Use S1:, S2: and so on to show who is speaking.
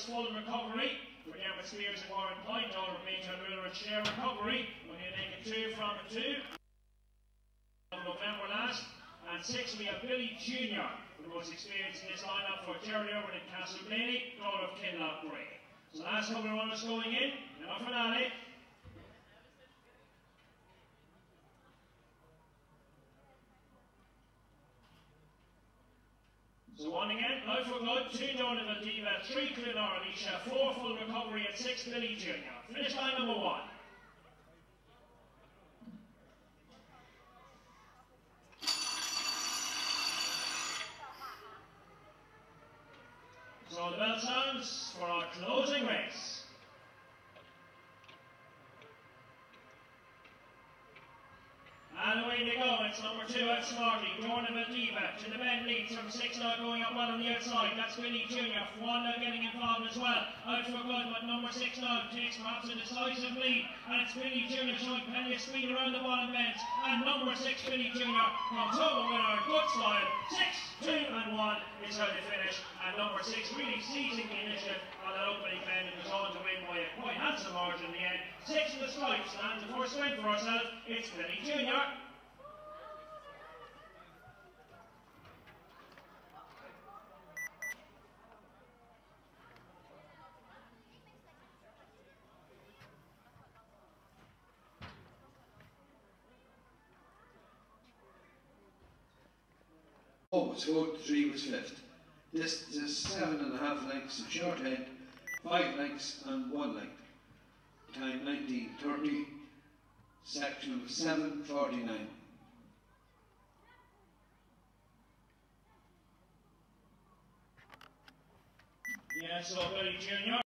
S1: full recovery for Dermot Spears and Warrenpoint over Major Muller and Share recovery you make it two from a two. November last. And six, we have Billy Jr., the most experienced in this lineup for Jerry Irwin and Castleblayney, daughter of Kinloch Gray. So last couple of runners going in, in our finale. So one again, Life for Good, two Donovan Diva, three Clinor Alicia, four full recovery at six Billy Jr. Finish line number one. So the bell sounds for our closing race. Away they go. It's number two at Smarty. Dornament Diva to the bend leads from six now going up one on the outside. That's Billy Jr. One now getting involved as well. Out for good, but number six now takes perhaps a decisive lead. And it's Billy Jr. showing plenty of speed around the bottom bends. And number six, Billy over with our good style. Six, two, and one is how they finish. And number six really seizing the initiative on that opening bend and goes on to win by a quite handsome margin in the end. Six in the stripes and the first win for ourselves. It's Billy Jr.
S2: Oh, so three was fifth. This is seven and a half lengths short head, five lengths and one length. Time 1930, section 749.
S1: Yeah, so Billy Jr.